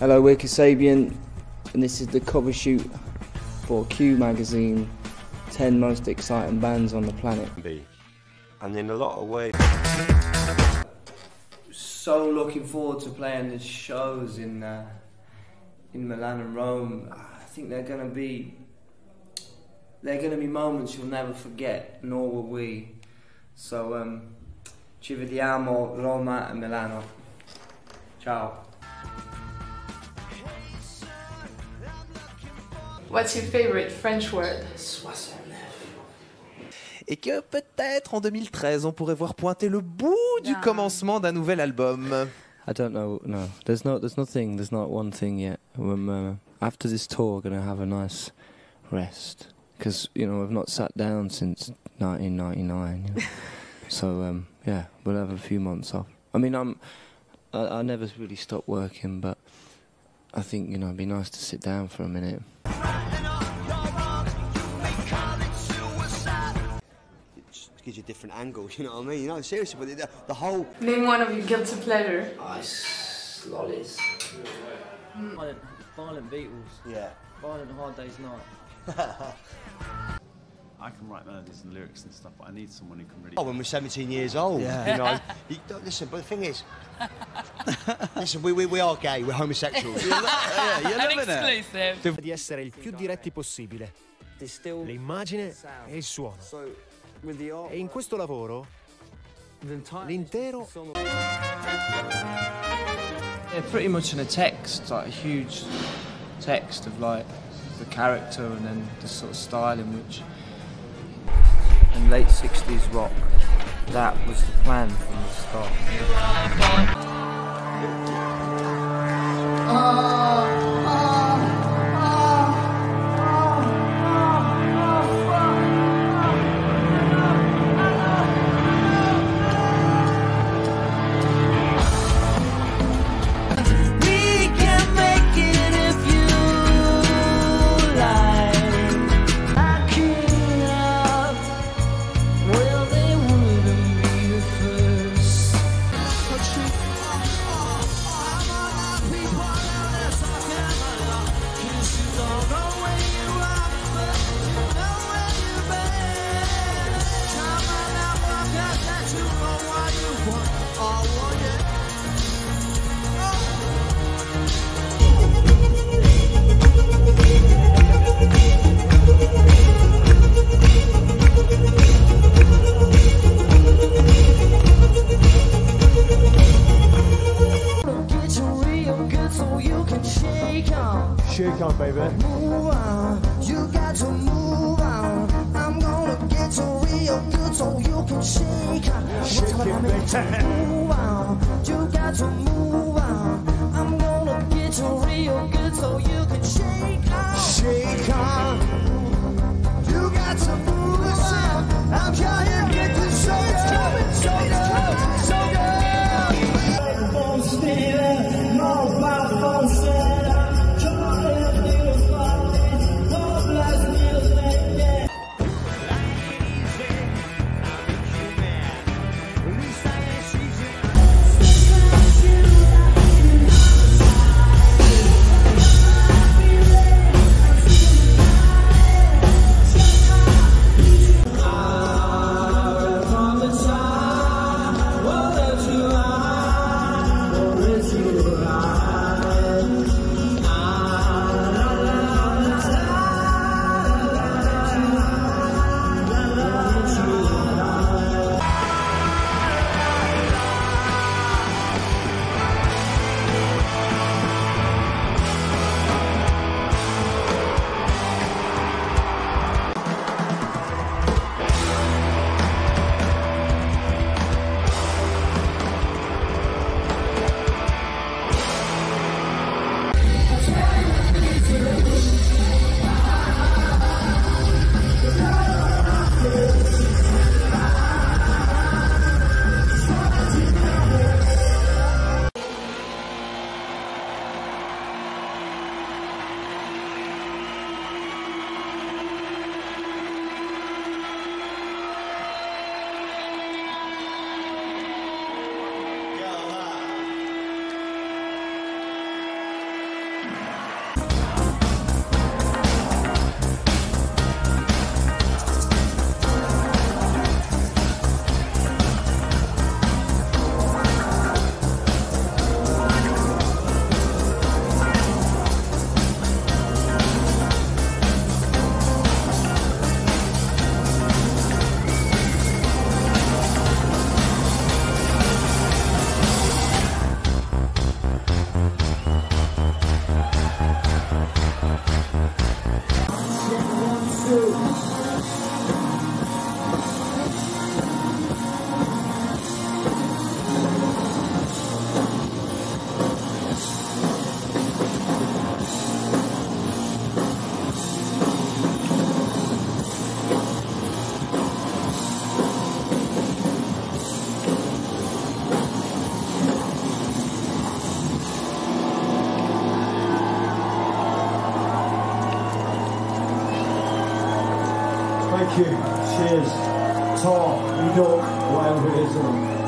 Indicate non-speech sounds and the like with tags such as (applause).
Hello, we're Kasabian, and this is the cover shoot for Q Magazine 10 Most Exciting Bands on the Planet. And in a lot of ways. So looking forward to playing the shows in, uh, in Milan and Rome. I think they're going to be. They're going to be moments you'll never forget, nor will we. So, um, ci vediamo Roma e Milano. Ciao. What's your favorite French word? Et que peut-être en 2013, on pourrait voir pointer le bout du Ah. commencement d'un nouvel album. I don't know. No, there's no. There's nothing. There's not one thing yet. Um, uh, after this tour, we're gonna have a nice rest because you know we've not sat down since 1999. you know. (laughs) so um, yeah, we'll have a few months off. I mean, I'm. I, I never really stopped working, but I think you know it'd be nice to sit down for a minute. Gives you a different angle, (laughs) you know what I mean? You know, seriously, but the, the whole. Name one of your guilty pleasure. Ice lollies. Violent, violent Beatles. Yeah. Violent Hard Day's Night. (laughs) I can write melodies and lyrics and stuff, but I need someone who can really. Oh, when we're 17 years old, Yeah. you know. (laughs) You, don't- listen, but the thing is, listen, we, we, we are gay, we're homosexuals. di essere il più diretti possibile. L'immagine e il suono. E in questo lavoro l'intero Yeah, pretty much in a text, like a huge text of like the character and then the sort of style in which. And late 60s rock. That was the plan from the start. We Shake on, baby. Move on, you got to move on. I'm gonna get you real good so you can shake on. Shake it, baby. Move on, you got to move Thank you. Cheers. Talk, duck, whatever it is.